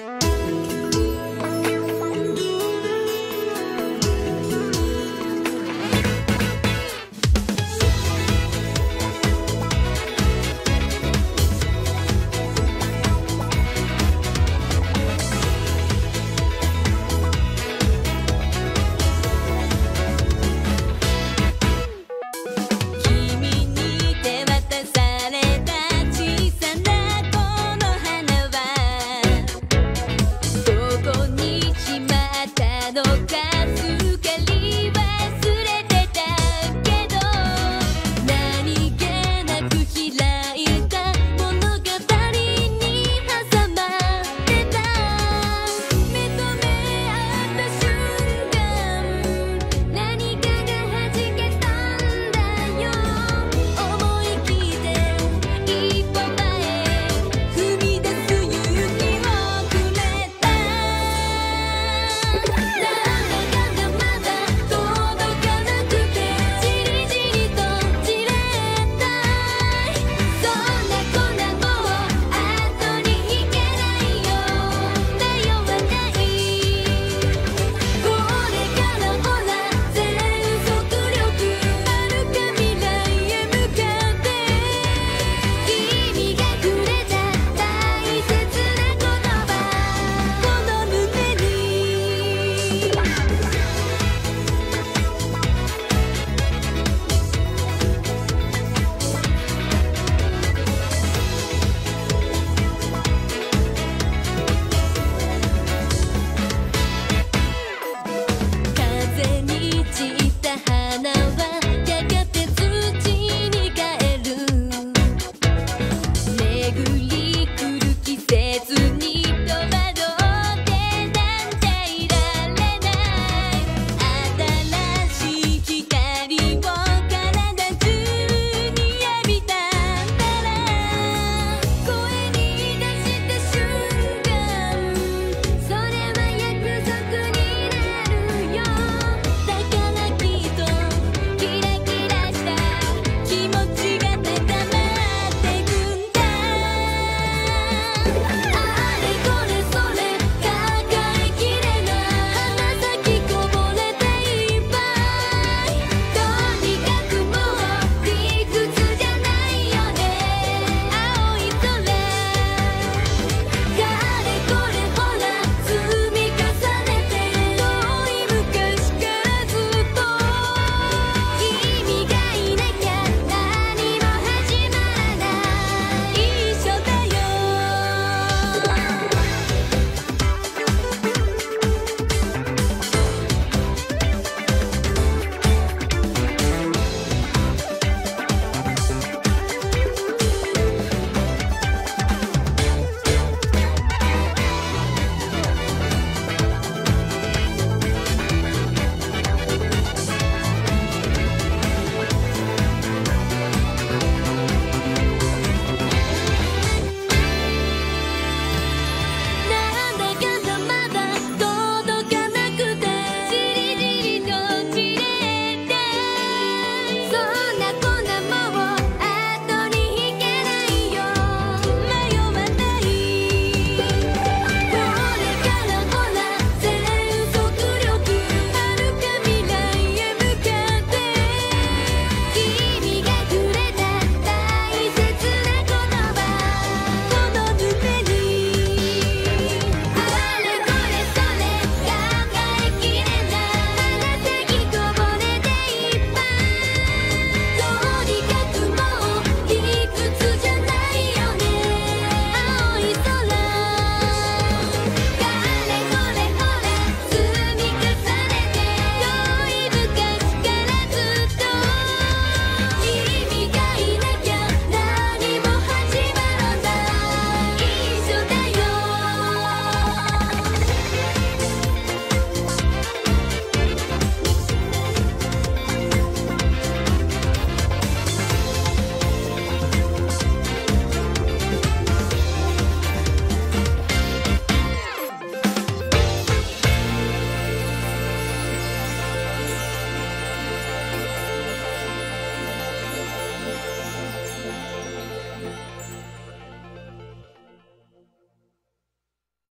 you.